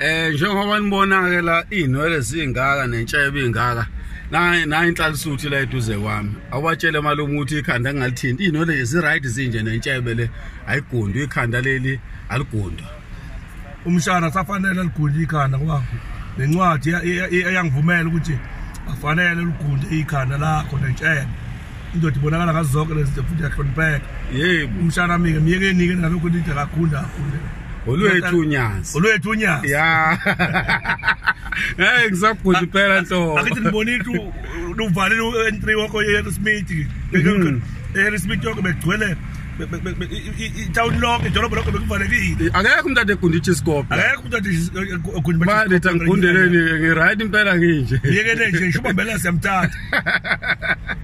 Eh njengoba nibona ke la inwele zingaka nentshebe ingaka. Na na inhlansuthi la eduze kwami. Awubatshele malume ukuthi ikhanda ngalithinti inwele zi right zinje nentshebe le. Ayigundwa ikhanda leli aligundwa umshana safanele ligunde ikhanda ngoba nencwadi iya- iya- iya- iyangivumela ukuthi afanele ligunde ikhanda lakho nentshebe. Indoda ibonakala ngazo zonke lezi zinto futhi yahlonipheka yebo. Umshana mike miyekenike ngalokho into akagunda agunde olwethu unyazi. Olwethu unyazi. Ya. Hey ngisabhuda impela nhlobo akithi ndibonile uh, uvalile u-entry wakho yerismith hmm. erismith yonke begcwele itawuni lonke idolobho lonke bekuvalekile. Akekho umntu ade egunditsha isikobho akekho umntu adebandithi angigundeleni ngirayithi impela nginje. Yekele nje shubambela siyamthatha.